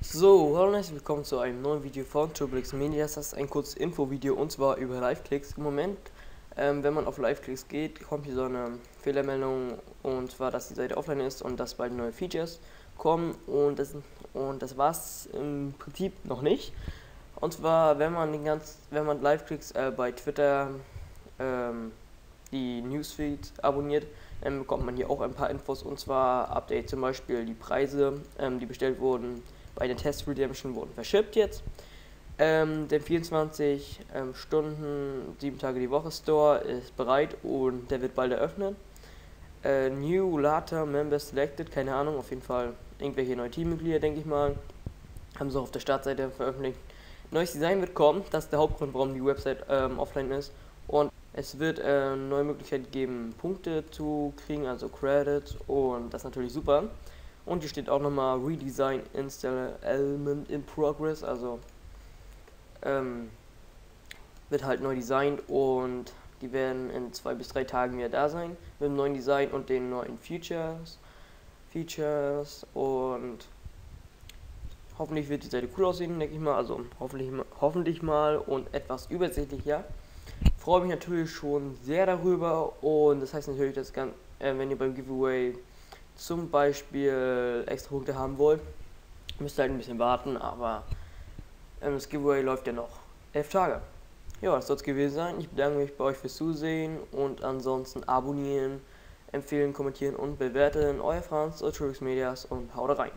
So, hallo und herzlich willkommen zu einem neuen Video von Turbulix Media. Das ist ein kurzes Info-Video und zwar über Live-Klicks. Im Moment, ähm, wenn man auf Live-Klicks geht, kommt hier so eine Fehlermeldung und zwar, dass die Seite offline ist und dass bald neue Features kommen und das, und das war's im Prinzip noch nicht. Und zwar, wenn man den ganz, wenn man Live-Klicks äh, bei Twitter ähm, die Newsfeed abonniert, ähm, bekommt man hier auch ein paar Infos und zwar Update zum Beispiel die Preise, ähm, die bestellt wurden bei der Test Redemption wurden verschippt jetzt. Ähm, der 24 ähm, Stunden, 7 Tage die Woche Store ist bereit und der wird bald eröffnen. Äh, New Later Members Selected, keine Ahnung, auf jeden Fall irgendwelche neue Teammitglieder, denke ich mal. Haben sie auch auf der Startseite veröffentlicht. Neues Design wird kommen, das ist der Hauptgrund, warum die Website ähm, offline ist. Und es wird äh, neue Möglichkeit geben, Punkte zu kriegen, also Credits und das ist natürlich super. Und hier steht auch nochmal Redesign Install Element in Progress, also ähm, wird halt neu designt und die werden in zwei bis drei Tagen wieder da sein mit dem neuen Design und den neuen Features. Features und hoffentlich wird die Seite cool aussehen, denke ich mal. Also hoffentlich, hoffentlich mal und etwas übersichtlicher. Freue mich natürlich schon sehr darüber und das heißt natürlich, dass äh, wenn ihr beim Giveaway zum Beispiel extra Punkte haben wollt, müsst ihr halt ein bisschen warten, aber ähm, das Giveaway läuft ja noch elf Tage. Ja, das soll es gewesen sein. Ich bedanke mich bei euch fürs Zusehen und ansonsten abonnieren, empfehlen, kommentieren und bewerten. Euer Franz, Ultrix Medias und haut rein.